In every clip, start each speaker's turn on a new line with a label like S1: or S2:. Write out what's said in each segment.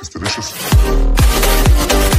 S1: It's delicious.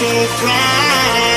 S2: So bright,